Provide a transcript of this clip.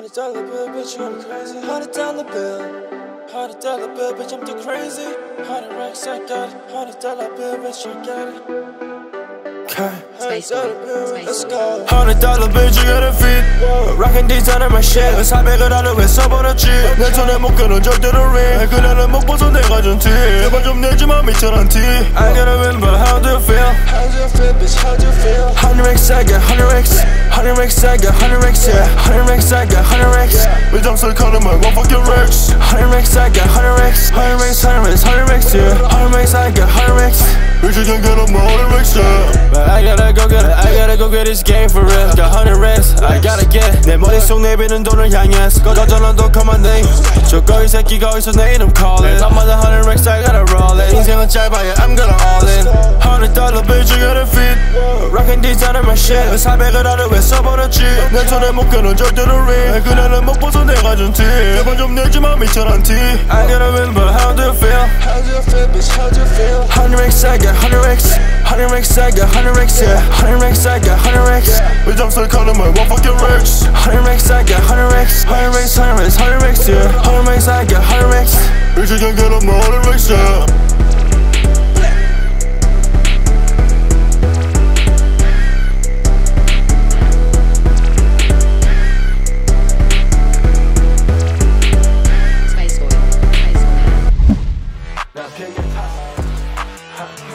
Hundred dollar bill, bitch, you I'm crazy. Hundred dollar bill. Hundred dollar bill, bitch, I'm too crazy. Hundred racks, I got it. Hundred dollar bill, bitch, you got it. Space Boy. Let's go. hundred dollar bitch you got a fit Rockin' designer my shit 400을 하루 왜 써버렸지 내 손에 못 끊은 절대로 ring 그날은 못 벗어 내가 준티 제발 좀 내지마 미쳐난 티 I gotta remember how do you feel How do you feel, bitch? How do you feel? 100x I got 100x 100x I got 100x yeah 100x I got 100x 위장술 가는 말 won't fuck your rex 100x I got 100x 100x 100x 100x yeah 100x I got 100x We should get up my 100x yeah But I gotta go get it I gotta go get this game for real Got 100 racks I gotta get 내 머릿속 내비는 돈을 향해서 꺼져 전화도 come on name 저거 이 새끼가 어디서 내 이름 calling 나마다 100 racks I gotta roll it 인생은 짧아야 I'm gonna all in 100 dollar bitch you gotta fit Rockin' designer my shit 400을 하루에 써버렸지 내 손에 못 끊은 절대로 ring 그날은 못 벗어 내가 준티 제발 좀 내지마 미쳐난 티 I gotta remember how do you feel How do you feel, bitch? How do you feel? 100x I got 100x 100x I got 100x yeah 100x I got 100x 위장술 가는 말 won't fuck your rex 100x I got 100x 100x 100x 100x yeah 100x I got 100x You should get up my 100x yeah Opinion.